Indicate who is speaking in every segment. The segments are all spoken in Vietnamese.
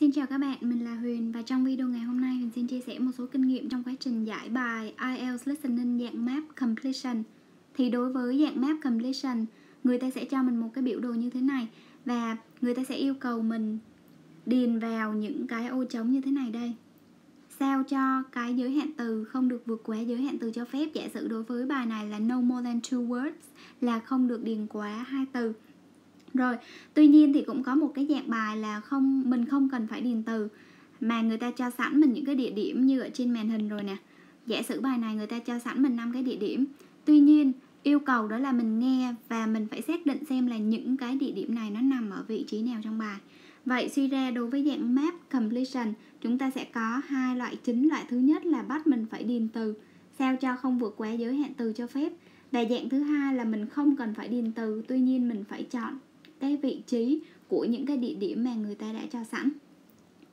Speaker 1: Xin chào các bạn, mình là Huyền và trong video ngày hôm nay Huyền xin chia sẻ một số kinh nghiệm trong quá trình giải bài IELTS Listening dạng map completion. Thì đối với dạng map completion, người ta sẽ cho mình một cái biểu đồ như thế này và người ta sẽ yêu cầu mình điền vào những cái ô trống như thế này đây. Sao cho cái giới hạn từ không được vượt quá giới hạn từ cho phép. Giả sử đối với bài này là no more than two words là không được điền quá hai từ rồi, tuy nhiên thì cũng có một cái dạng bài là không, mình không cần phải điền từ, mà người ta cho sẵn mình những cái địa điểm như ở trên màn hình rồi nè. Giả sử bài này người ta cho sẵn mình năm cái địa điểm. Tuy nhiên, yêu cầu đó là mình nghe và mình phải xác định xem là những cái địa điểm này nó nằm ở vị trí nào trong bài. Vậy suy ra đối với dạng map completion, chúng ta sẽ có hai loại, chính loại thứ nhất là bắt mình phải điền từ, sao cho không vượt quá giới hạn từ cho phép. Và dạng thứ hai là mình không cần phải điền từ, tuy nhiên mình phải chọn cái vị trí của những cái địa điểm mà người ta đã cho sẵn.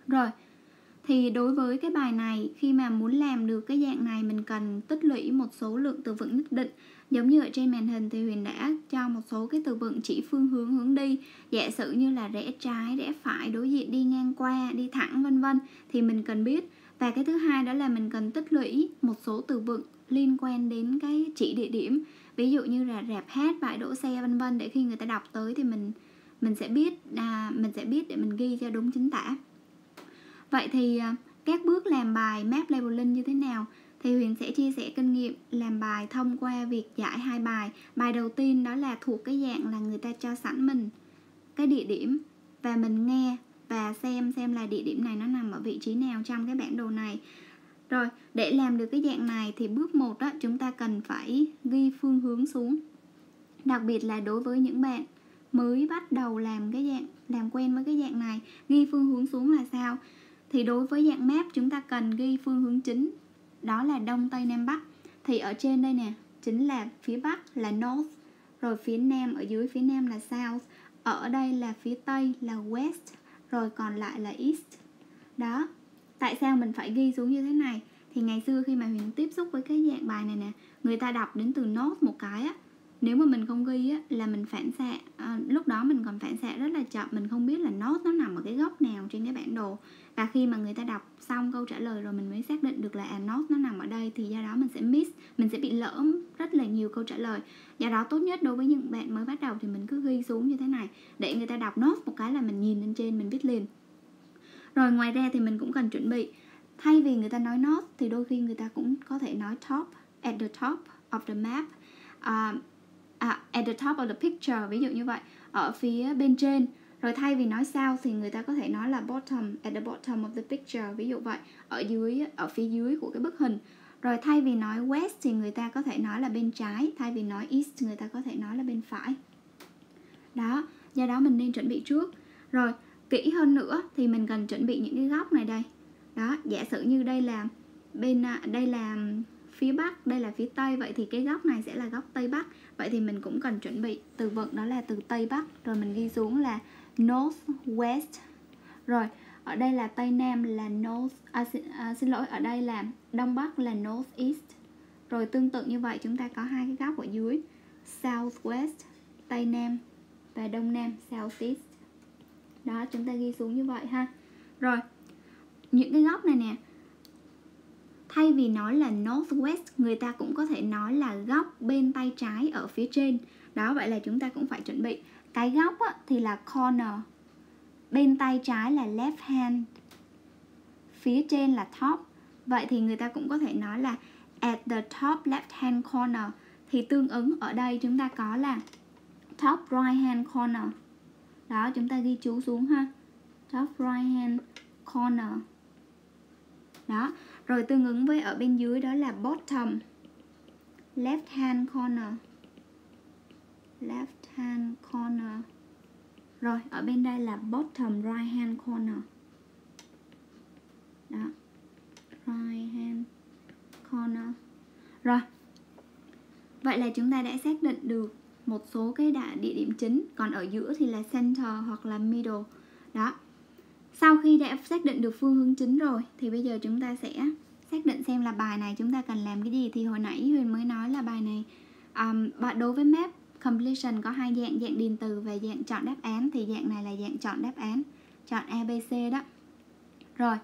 Speaker 1: Rồi, thì đối với cái bài này, khi mà muốn làm được cái dạng này, mình cần tích lũy một số lượng từ vựng nhất định. Giống như ở trên màn hình thì Huyền đã cho một số cái từ vựng chỉ phương hướng hướng đi. Giả sử như là rẽ trái, rẽ phải, đối diện đi ngang qua, đi thẳng, vân vân, thì mình cần biết. Và cái thứ hai đó là mình cần tích lũy một số từ vựng liên quan đến cái chỉ địa điểm ví dụ như là rạp hát bãi đỗ xe vân vân để khi người ta đọc tới thì mình mình sẽ biết à, mình sẽ biết để mình ghi cho đúng chính tả. Vậy thì à, các bước làm bài map labeling như thế nào? Thì Huyền sẽ chia sẻ kinh nghiệm làm bài thông qua việc giải hai bài. Bài đầu tiên đó là thuộc cái dạng là người ta cho sẵn mình cái địa điểm và mình nghe và xem xem là địa điểm này nó nằm ở vị trí nào trong cái bản đồ này rồi, để làm được cái dạng này thì bước 1 đó chúng ta cần phải ghi phương hướng xuống. Đặc biệt là đối với những bạn mới bắt đầu làm cái dạng làm quen với cái dạng này, ghi phương hướng xuống là sao? Thì đối với dạng map chúng ta cần ghi phương hướng chính, đó là đông tây nam bắc. Thì ở trên đây nè, chính là phía bắc là north, rồi phía nam ở dưới phía nam là south, ở đây là phía tây là west, rồi còn lại là east. Đó, tại sao mình phải ghi xuống như thế này? Thì ngày xưa khi mà huyền tiếp xúc với cái dạng bài này nè người ta đọc đến từ nốt một cái á nếu mà mình không ghi á là mình phản xạ à, lúc đó mình còn phản xạ rất là chậm mình không biết là nốt nó nằm ở cái góc nào trên cái bản đồ. Và khi mà người ta đọc xong câu trả lời rồi mình mới xác định được là à nốt nó nằm ở đây thì do đó mình sẽ miss mình sẽ bị lỡ rất là nhiều câu trả lời. Do đó tốt nhất đối với những bạn mới bắt đầu thì mình cứ ghi xuống như thế này. Để người ta đọc nốt một cái là mình nhìn lên trên mình biết liền rồi ngoài ra thì mình cũng cần chuẩn bị. Thay vì người ta nói not thì đôi khi người ta cũng có thể nói top at the top of the map. Uh, at the top of the picture ví dụ như vậy ở phía bên trên. Rồi thay vì nói south thì người ta có thể nói là bottom at the bottom of the picture ví dụ vậy ở dưới ở phía dưới của cái bức hình. Rồi thay vì nói west thì người ta có thể nói là bên trái thay vì nói east người ta có thể nói là bên phải. Đó do đó mình nên chuẩn bị trước. Rồi kỹ hơn nữa thì mình cần chuẩn bị những cái góc này đây. Đó giả sử như đây là bên à, đây là phía bắc đây là phía tây vậy thì cái góc này sẽ là góc tây bắc. Vậy thì mình cũng cần chuẩn bị từ vựng đó là từ tây bắc. Rồi mình ghi xuống là north west. Rồi ở đây là tây nam là north à, xin, à, xin lỗi ở đây là đông bắc là north east. Rồi tương tự như vậy chúng ta có hai cái góc ở dưới. South west tây nam và đông nam south east đó chúng ta ghi xuống như vậy ha. Rồi những cái góc này nè. Thay vì nói là northwest người ta cũng có thể nói là góc bên tay trái ở phía trên. Đó vậy là chúng ta cũng phải chuẩn bị. Cái góc á, thì là corner. Bên tay trái là left hand. Phía trên là top. Vậy thì người ta cũng có thể nói là at the top left hand corner. Thì tương ứng ở đây chúng ta có là top right hand corner đó, chúng ta ghi chú xuống ha. Top right hand corner. Đó, rồi tương ứng với ở bên dưới đó là bottom. Left hand corner. Left hand corner. Rồi, ở bên đây là bottom right hand corner. Đó, right hand corner. Rồi, vậy là chúng ta đã xác định được một số cái địa điểm chính còn ở giữa thì là center hoặc là middle. Đó. Sau khi đã xác định được phương hướng chính rồi thì bây giờ chúng ta sẽ xác định xem là bài này chúng ta cần làm cái gì. Thì hồi nãy huyền mới nói là bài này um, đối với map completion có hai dạng dạng điền từ và dạng chọn đáp án. Thì dạng này là dạng chọn đáp án chọn abc đó. Rồi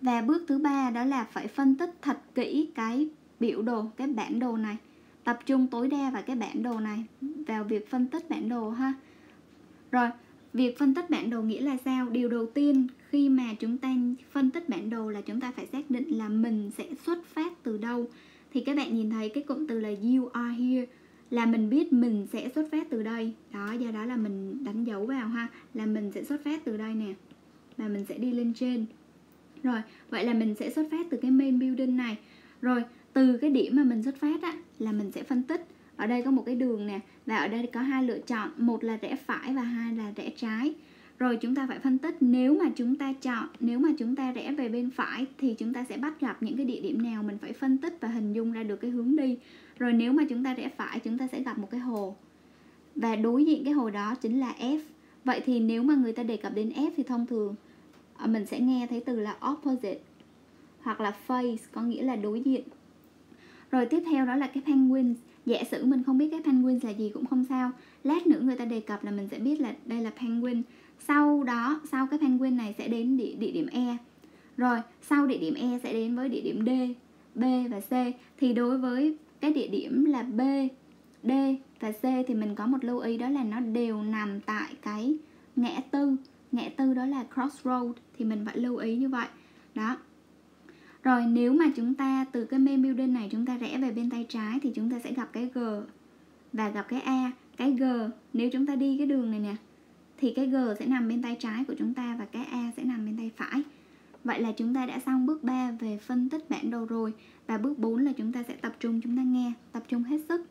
Speaker 1: và bước thứ ba đó là phải phân tích thật kỹ cái biểu đồ cái bản đồ này tập trung tối đa vào cái bản đồ này, vào việc phân tích bản đồ ha. Rồi, việc phân tích bản đồ nghĩa là sao? Điều đầu tiên khi mà chúng ta phân tích bản đồ là chúng ta phải xác định là mình sẽ xuất phát từ đâu. Thì các bạn nhìn thấy cái cụm từ là you are here là mình biết mình sẽ xuất phát từ đây. Đó, do đó là mình đánh dấu vào ha, là mình sẽ xuất phát từ đây nè, và mình sẽ đi lên trên. Rồi, vậy là mình sẽ xuất phát từ cái main building này. Rồi từ cái điểm mà mình xuất phát á, là mình sẽ phân tích. Ở đây có một cái đường nè, và ở đây có hai lựa chọn, một là rẽ phải và hai là rẽ trái. Rồi chúng ta phải phân tích, nếu mà chúng ta chọn, nếu mà chúng ta rẽ về bên phải thì chúng ta sẽ bắt gặp những cái địa điểm nào mình phải phân tích và hình dung ra được cái hướng đi. Rồi nếu mà chúng ta rẽ phải, chúng ta sẽ gặp một cái hồ. Và đối diện cái hồ đó chính là F. Vậy thì nếu mà người ta đề cập đến F thì thông thường à, mình sẽ nghe thấy từ là opposite hoặc là face, có nghĩa là đối diện rồi tiếp theo đó là cái penguins. Giả sử mình không biết cái penguin là gì cũng không sao. Lát nữa người ta đề cập là mình sẽ biết là đây là penguin. Sau đó sau cái penguin này sẽ đến địa, địa điểm E. Rồi sau địa điểm E sẽ đến với địa điểm D B và C. Thì đối với cái địa điểm là B D và C thì mình có một lưu ý đó là nó đều nằm tại cái ngã tư. Ngã tư đó là crossroad thì mình phải lưu ý như vậy. Đó rồi nếu mà chúng ta từ cái main building này chúng ta rẽ về bên tay trái thì chúng ta sẽ gặp cái G và gặp cái A. Cái G nếu chúng ta đi cái đường này nè thì cái G sẽ nằm bên tay trái của chúng ta và cái A sẽ nằm bên tay phải. Vậy là chúng ta đã xong bước 3 về phân tích bản đồ rồi và bước 4 là chúng ta sẽ tập trung chúng ta nghe, tập trung hết sức.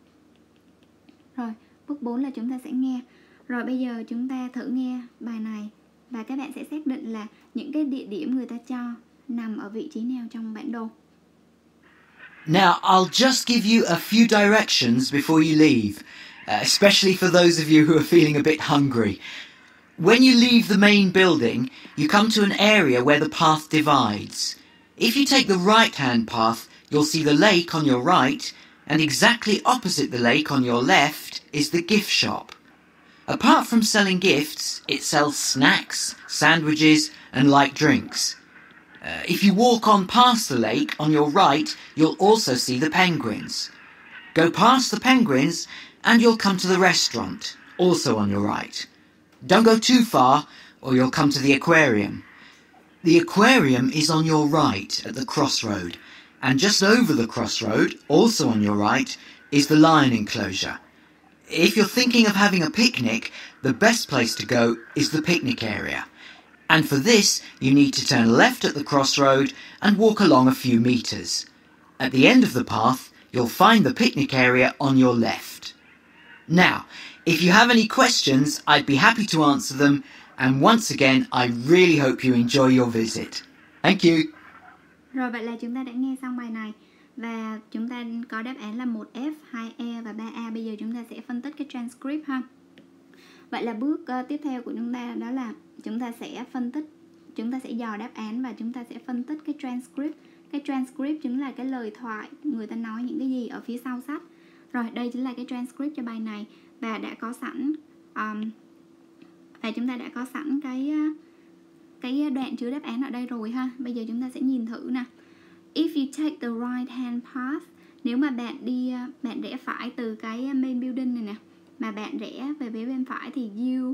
Speaker 1: Rồi, bước 4 là chúng ta sẽ nghe. Rồi bây giờ chúng ta thử nghe bài này và các bạn sẽ xác định là những cái địa điểm người ta cho nằm ở vị trí nào trong bản đồ.
Speaker 2: Now, I'll just give you a few directions before you leave, uh, especially for those of you who are feeling a bit hungry. When you leave the main building, you come to an area where the path divides. If you take the right hand path, you'll see the lake on your right, and exactly opposite the lake on your left is the gift shop. Apart from selling gifts, it sells snacks, sandwiches, and light drinks. Uh, if you walk on past the lake on your right, you'll also see the penguins. Go past the penguins and you'll come to the restaurant, also on your right. Don't go too far or you'll come to the aquarium. The aquarium is on your right at the crossroad, and just over the crossroad, also on your right, is the lion enclosure. If you're thinking of having a picnic, the best place to go is the picnic area. And for this, you need to turn left at the crossroad and walk along a few metres. At the end of the path, you'll find the picnic area on your left. Now, if you have any questions, I'd be happy to answer them. And once again, I really hope you enjoy your visit. Thank you.
Speaker 1: Rồi vậy là chúng ta đã nghe xong bài này và chúng ta có đáp án là 1F, 2E và 3A. Bây giờ chúng ta sẽ phân tích cái transcript ha. Vậy là bước uh, tiếp theo của chúng ta đó là chúng ta sẽ phân tích chúng ta sẽ dò đáp án và chúng ta sẽ phân tích cái transcript. Cái transcript chính là cái lời thoại người ta nói những cái gì ở phía sau sách. Rồi đây chính là cái transcript cho bài này và đã có sẵn um, và chúng ta đã có sẵn cái ờ, cái đoạn chứa đáp án ở đây rồi ha. Bây giờ chúng ta sẽ nhìn thử nè. If you take the right hand path nếu mà bạn đi ờ, bạn rẽ phải từ cái main building này nè mà bạn rẽ về phía bên phải thì you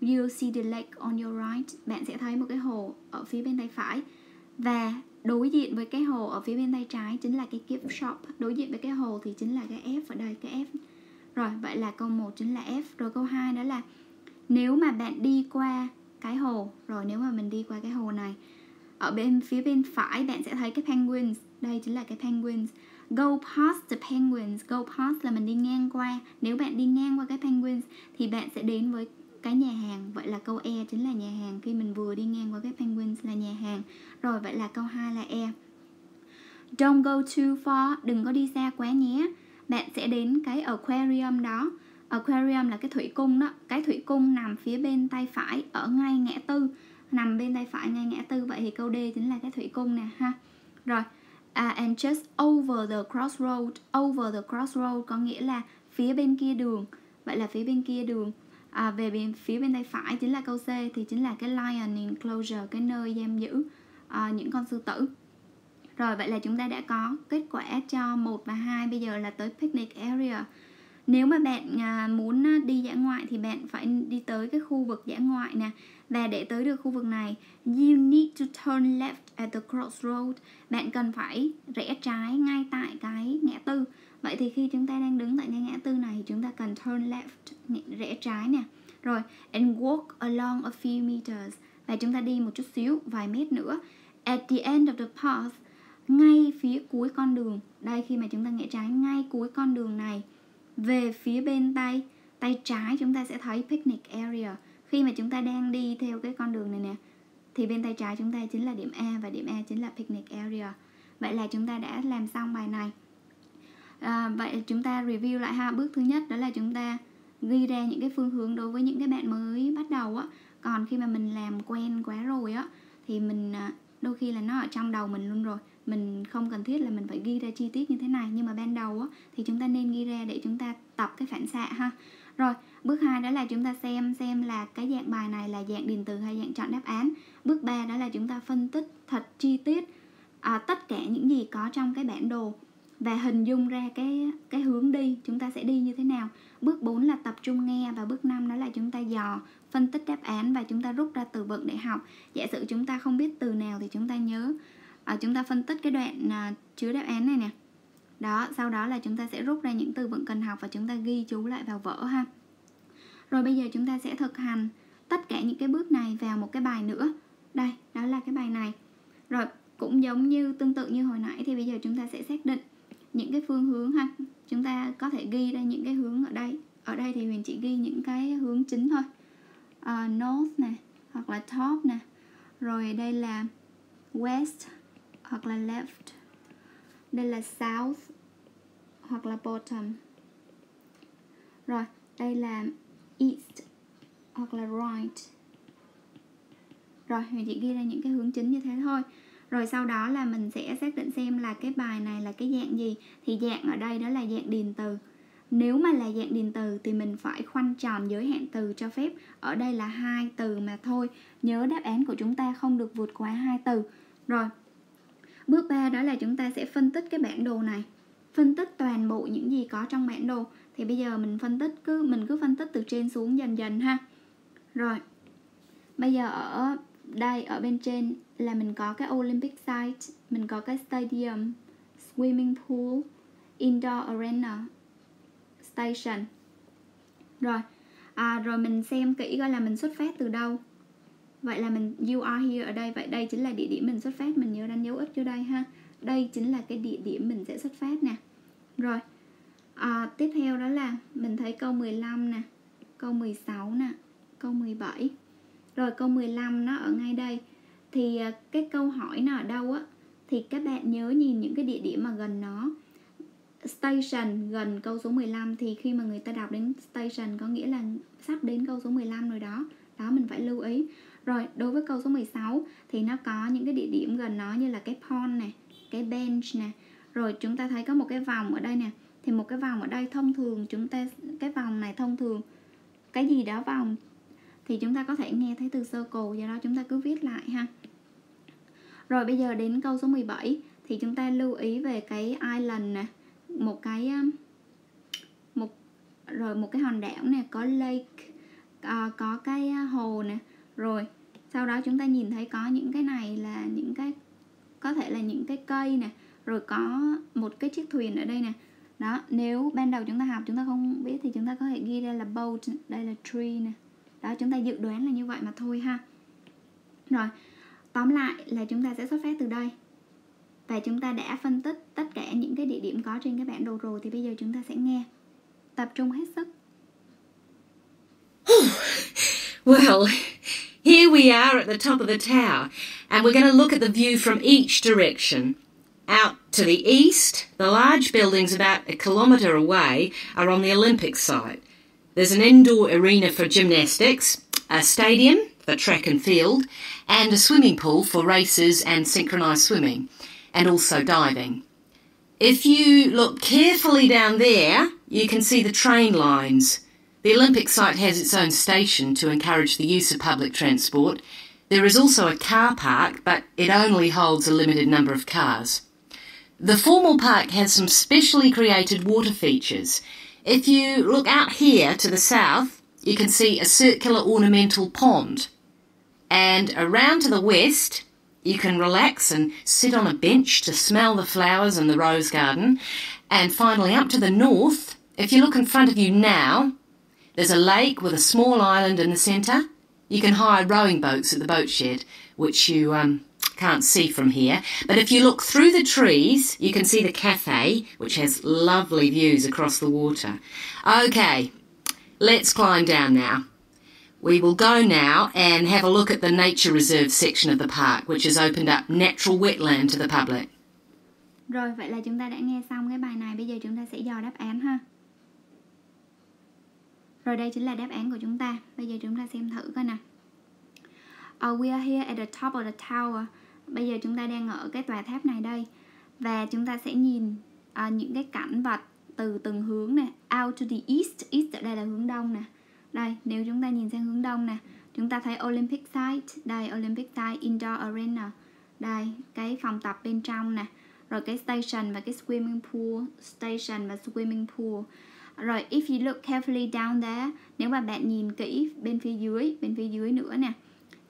Speaker 1: you see the lake on your right. Bạn sẽ thấy một cái hồ ở phía bên tay phải. Và đối diện với cái hồ ở phía bên tay trái chính là cái gift shop. Đối diện với cái hồ thì chính là cái F ở đây, cái F. Rồi, vậy là câu 1 chính là F. Rồi câu 2 đó là nếu mà bạn đi qua cái hồ, rồi nếu mà mình đi qua cái hồ này, ở bên, phía bên phải bạn sẽ thấy cái penguins. Đây chính là cái penguins go past the penguins. Go past là mình đi ngang qua. Nếu bạn đi ngang qua cái penguins thì bạn sẽ đến với cái nhà hàng. Vậy là câu E chính là nhà hàng. Khi mình vừa đi ngang qua cái penguins là nhà hàng. Rồi, vậy là câu 2 là E. Don't go too far. Đừng có đi xa quá nhé. Bạn sẽ đến cái aquarium đó. Aquarium là cái thủy cung đó. Cái thủy cung nằm phía bên tay phải, ở ngay ngã tư. Nằm bên tay phải, ngay ngã tư. Vậy thì câu D chính là cái thủy cung nè, ha. Rồi à and just over the crossroad over the crossroad có nghĩa là phía bên kia đường. Vậy là phía bên kia đường. À, về bên phía bên tay phải chính là câu C thì chính là cái lion enclosure cái nơi giam giữ à, những con sư tử. Rồi vậy là chúng ta đã có kết quả cho 1 và 2 bây giờ là tới picnic area nếu mà bạn à, muốn à, đi dã ngoại thì bạn phải đi tới cái khu vực dã ngoại nè. Và để tới được khu vực này, you need to turn left at the crossroad. Bạn cần phải rẽ trái ngay tại cái ngã tư. Vậy thì khi chúng ta đang đứng tại cái ngã tư này chúng ta cần turn left rẽ trái nè. Rồi, and walk along a few meters. Và chúng ta đi một chút xíu, vài mét nữa. At the end of the path, ngay phía cuối con đường. Đây, khi mà chúng ta rẽ trái ngay cuối con đường này về phía bên tay tay trái chúng ta sẽ thấy picnic area. Khi mà chúng ta đang đi theo cái con đường này nè thì bên tay trái chúng ta chính là điểm A và điểm A chính là picnic area. Vậy là chúng ta đã làm xong bài này. À, vậy chúng ta review lại ha. Bước thứ nhất đó là chúng ta ghi ra những cái phương hướng đối với những cái bạn mới bắt đầu á. Còn khi mà mình làm quen quá rồi á thì mình à, đôi khi là nó ở trong đầu mình luôn rồi mình không cần thiết là mình phải ghi ra chi tiết như thế này nhưng mà ban đầu á, thì chúng ta nên ghi ra để chúng ta tập cái phản xạ ha. Rồi bước 2 đó là chúng ta xem xem là cái dạng bài này là dạng điền từ hay dạng chọn đáp án. Bước 3 đó là chúng ta phân tích thật chi tiết à, tất cả những gì có trong cái bản đồ và hình dung ra cái cái hướng đi chúng ta sẽ đi như thế nào. Bước 4 là tập trung nghe và bước 5 đó là chúng ta dò phân tích đáp án và chúng ta rút ra từ vựng để học. Giả sử chúng ta không biết từ nào thì chúng ta nhớ à, chúng ta phân tích cái đoạn à, chứa đáp án này nè. Đó sau đó là chúng ta sẽ rút ra những từ vựng cần học và chúng ta ghi chú lại vào vở ha. Rồi bây giờ chúng ta sẽ thực hành tất cả những cái bước này vào một cái bài nữa. Đây đó là cái bài này. Rồi cũng giống như tương tự như hồi nãy thì bây giờ chúng ta sẽ xác định những cái phương hướng ha. Chúng ta có thể ghi ra những cái hướng ở đây. Ở đây thì huyền chỉ ghi những cái hướng chính thôi. Uh, north nè hoặc là top nè. Rồi đây là west hoặc là left. Đây là south hoặc là bottom. Rồi, đây là east hoặc là right. Rồi, mình chỉ ghi ra những cái hướng chính như thế thôi. Rồi sau đó là mình sẽ xác định xem là cái bài này là cái dạng gì. Thì dạng ở đây đó là dạng điền từ. Nếu mà là dạng điền từ thì mình phải khoanh tròn giới hạn từ cho phép. Ở đây là hai từ mà thôi. Nhớ đáp án của chúng ta không được vượt quá hai từ. Rồi bước 3 đó là chúng ta sẽ phân tích cái bản đồ này. Phân tích toàn bộ những gì có trong bản đồ. Thì bây giờ mình phân tích cứ mình cứ phân tích từ trên xuống dần dần ha. Rồi bây giờ ở đây ở bên trên là mình có cái Olympic site mình có cái stadium swimming pool indoor arena station. Rồi à, rồi mình xem kỹ coi là mình xuất phát từ đâu vậy là mình you are here ở đây vậy đây chính là địa điểm mình xuất phát mình nhớ đánh dấu ít vô đây ha. Đây chính là cái địa điểm mình sẽ xuất phát nè. Rồi à, tiếp theo đó là mình thấy câu 15 nè câu 16 nè câu 17 rồi câu 15 nó ở ngay đây. Thì à, cái câu hỏi nó ở đâu á? Thì các bạn nhớ nhìn những cái địa điểm mà gần nó. Station gần câu số 15 thì khi mà người ta đọc đến station có nghĩa là sắp đến câu số 15 rồi đó. Đó mình phải lưu ý rồi đối với câu số 16 thì nó có những cái địa điểm gần nó như là cái pond này cái bench nè. Rồi chúng ta thấy có một cái vòng ở đây nè. Thì một cái vòng ở đây thông thường chúng ta cái vòng này thông thường cái gì đó vòng thì chúng ta có thể nghe thấy từ circle do đó chúng ta cứ viết lại ha. Rồi bây giờ đến câu số 17 thì chúng ta lưu ý về cái island nè. Một cái um, một rồi một cái hòn đảo nè có lake à, có cái uh, hồ nè. Rồi sau đó chúng ta nhìn thấy có những cái này là những cái, có thể là những cái cây nè, rồi có một cái chiếc thuyền ở đây nè. Đó, nếu ban đầu chúng ta học, chúng ta không biết thì chúng ta có thể ghi đây là boat, đây là tree nè. Đó, chúng ta dự đoán là như vậy mà thôi ha. Rồi, tóm lại là chúng ta sẽ xuất phát từ đây. Và chúng ta đã phân tích tất cả những cái địa điểm có trên cái bản đồ rồi thì bây giờ chúng ta sẽ nghe. Tập trung hết sức.
Speaker 3: Well Here we are at the top of the tower, and we're going to look at the view from each direction. Out to the east, the large buildings about a kilometre away are on the Olympic site. There's an indoor arena for gymnastics, a stadium for track and field, and a swimming pool for races and synchronised swimming, and also diving. If you look carefully down there, you can see the train lines. The Olympic site has its own station to encourage the use of public transport. There is also a car park, but it only holds a limited number of cars. The formal park has some specially created water features. If you look out here to the south, you can see a circular ornamental pond. And around to the west, you can relax and sit on a bench to smell the flowers in the rose garden. And finally, up to the north, if you look in front of you now, there's a lake with a small island in the centre. You can hire rowing boats at the boat shed, which you um, can't see from here. But if you look through the trees, you can see the cafe, which has lovely views across the water. Okay, let's climb down now. We will go now and have a look at the nature reserve section of the park, which has opened up natural wetland to the public.
Speaker 1: Rồi, vậy là chúng ta đã nghe xong cái bài này, bây giờ chúng ta sẽ dò đáp án ha. Rồi đây chính là đáp án của chúng ta. Bây giờ chúng ta xem thử coi nè. Uh, we are here at the top of the tower. Bây giờ chúng ta đang ở cái tòa tháp này đây. Và chúng ta sẽ nhìn uh, những cái cảnh vật từ từng hướng nè. Out to the east. East ở đây là hướng đông nè. Đây, nếu chúng ta nhìn sang hướng đông nè. Chúng ta thấy Olympic site. Đây, Olympic site Indoor Arena. Đây, cái phòng tập bên trong nè. Rồi cái station và cái swimming pool. Station và swimming pool rồi if you look carefully down there, nếu mà bạn nhìn kỹ bên phía dưới, bên phía dưới nữa nè.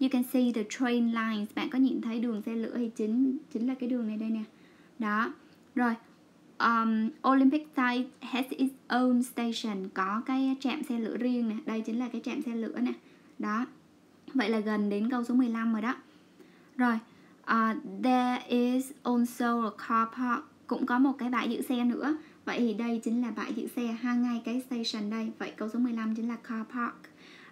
Speaker 1: You can see the train lines. Bạn có nhìn thấy đường xe lửa hay chính chính là cái đường này đây nè. Đó. Rồi. Um, Olympic site has its own station có cái trạm xe lửa riêng nè đây chính là cái trạm xe lửa nè đó vậy là gần đến câu số 15 rồi đó rồi uh, there is also a car park cũng có một cái bãi giữ xe nữa Vậy thì đây chính là bãi giữ xe ha ngay cái station đây. Vậy câu số 15 chính là car park.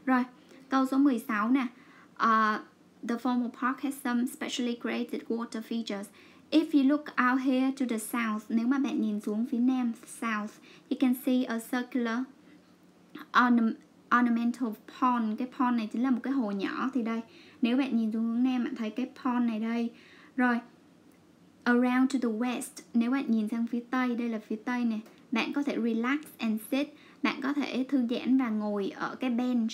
Speaker 1: Rồi, câu số 16 nè. Uh, the formal park has some specially created water features. If you look out here to the south, nếu mà bạn nhìn xuống phía nam south, you can see a circular ornament, ornamental pond. Cái pond này chính là một cái hồ nhỏ thì đây. Nếu bạn nhìn xuống hướng nam bạn thấy cái pond này đây. Rồi, around to the west. Nếu bạn nhìn sang phía tây đây là phía tây nè bạn có thể relax and sit. Bạn có thể thư giãn và ngồi ở cái bench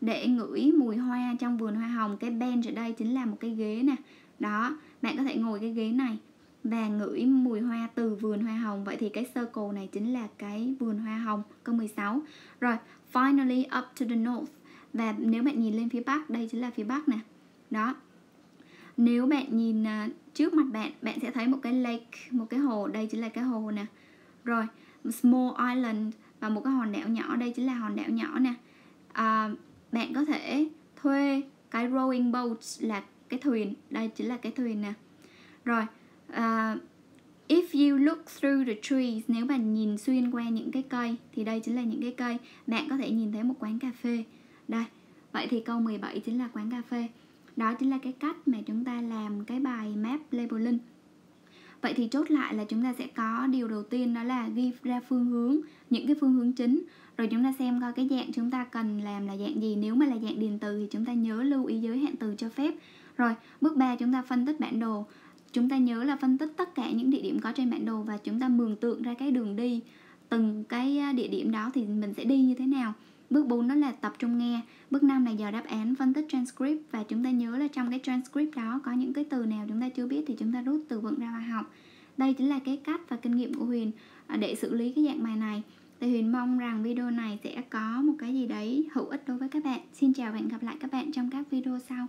Speaker 1: để ngửi mùi hoa trong vườn hoa hồng. Cái bench ở đây chính là một cái ghế nè. Đó bạn có thể ngồi cái ghế này và ngửi mùi hoa từ vườn hoa hồng. Vậy thì cái circle này chính là cái vườn hoa hồng câu 16 rồi finally up to the north. Và nếu bạn nhìn lên phía bắc đây chính là phía bắc nè. Đó. Nếu bạn nhìn uh, trước mặt bạn bạn sẽ thấy một cái lake một cái hồ. Đây chính là cái hồ nè. Rồi small island và một cái hòn đảo nhỏ. Đây chính là hòn đảo nhỏ nè. À, bạn có thể thuê cái rowing boat là cái thuyền. Đây chính là cái thuyền nè. Rồi à, if you look through the trees nếu bạn nhìn xuyên qua những cái cây thì đây chính là những cái cây. Bạn có thể nhìn thấy một quán cà phê. Đây vậy thì câu 17 chính là quán cà phê đó chính là cái cách mà chúng ta làm cái bài map labeling. Vậy thì chốt lại là chúng ta sẽ có điều đầu tiên đó là ghi ra phương hướng, những cái phương hướng chính. Rồi chúng ta xem coi cái dạng chúng ta cần làm là dạng gì. Nếu mà là dạng điền từ thì chúng ta nhớ lưu ý giới hạn từ cho phép. Rồi, bước 3 chúng ta phân tích bản đồ. Chúng ta nhớ là phân tích tất cả những địa điểm có trên bản đồ và chúng ta mường tượng ra cái đường đi. Từng cái à, địa điểm đó thì mình sẽ đi như thế nào. Bước 4 đó là tập trung nghe. Bước 5 là giờ đáp án, phân tích transcript. Và chúng ta nhớ là trong cái transcript đó Có những cái từ nào chúng ta chưa biết Thì chúng ta rút từ vựng ra bài học. Đây chính là cái cách và kinh nghiệm của Huyền à, Để xử lý cái dạng bài này. Thì Huyền mong rằng video này sẽ có một cái gì đấy hữu ích đối với các bạn. Xin chào và hẹn gặp lại các bạn trong các video sau.